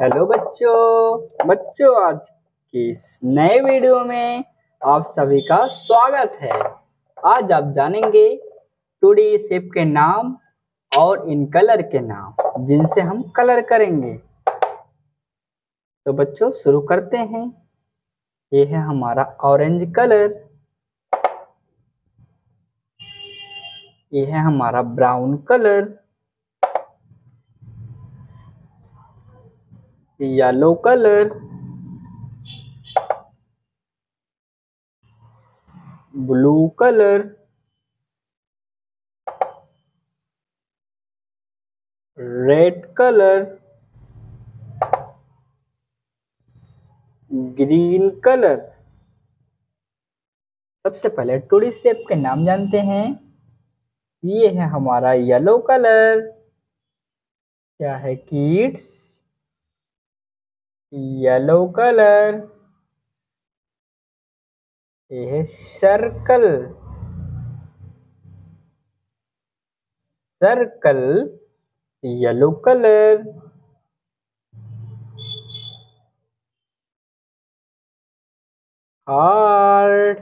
Hello बच्चों बच्चों, आज के इस नए वीडियो में आप सभी का स्वागत है। आज आप जानेंगे टू डी शेप के नाम और इन कलर के नाम, जिनसे हम कलर करेंगे। तो बच्चों, शुरू करते हैं। ये है हमारा ऑरेंज कलर। ये है हमारा brown colour. Yellow colour blue colour red colour green colour सबसे पहले टूडी शेप के नाम जानते हैं। ये है हमारा येलो कलर क्या है? किड्स येलो कलर ये है circle circle yellow colour heart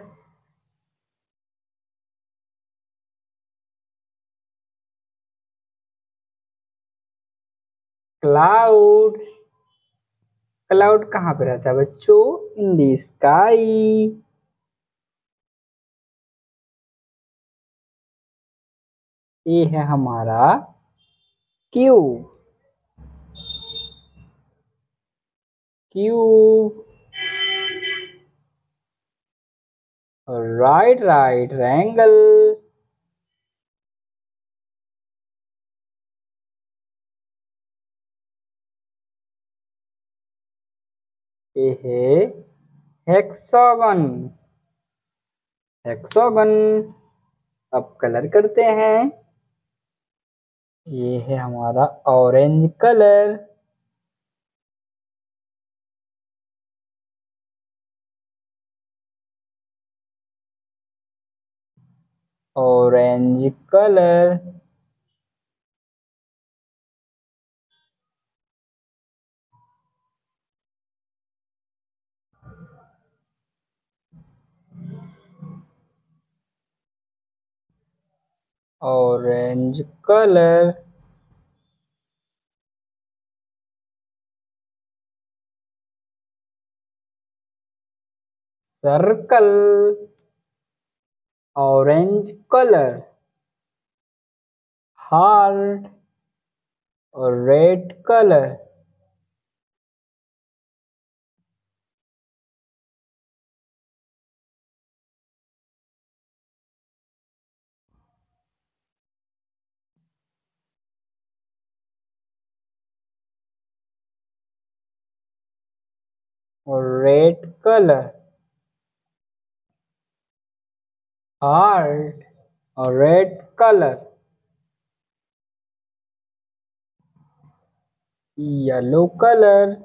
cloud कहाँ पे रहता है बच्चों? इन दी स्काई ये है हमारा Q Q right right angle hexagon hexagon अब कलर करते हैं। ये है हमारा orange colour orange colour orange colour. Circle orange colour. Heart और red colour. Red color. Heart a red color. Yellow color.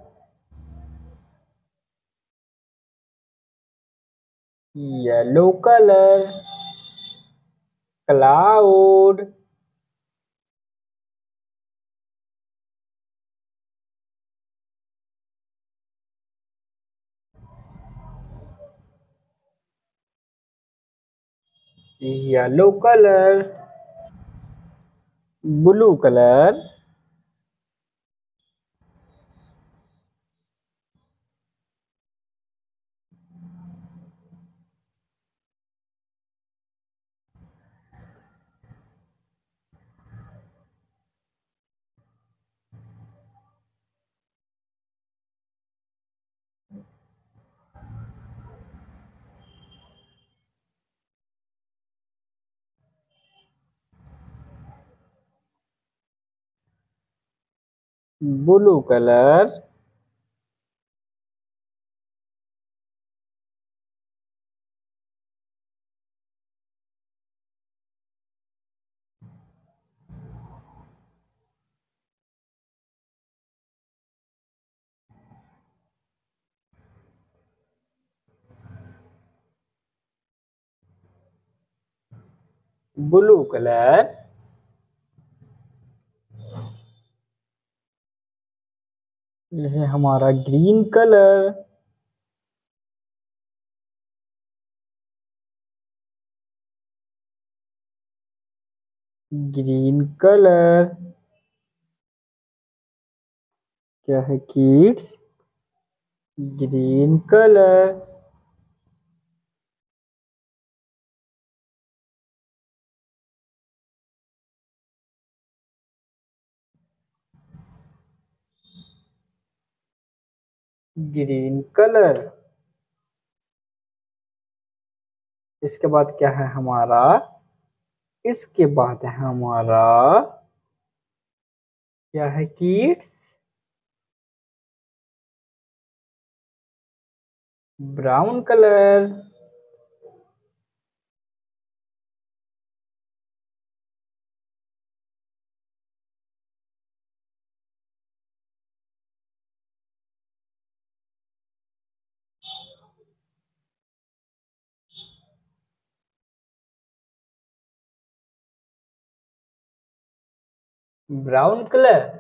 Yellow color. Cloud yellow colour blue colour blue colour. Blue colour. ये है हमारा green colour. Green colour. क्या है kids? Green colour. Green colour. इसके बाद क्या है हमारा? इसके बाद है हमारा, क्या है kids? Brown colour. Brown colour?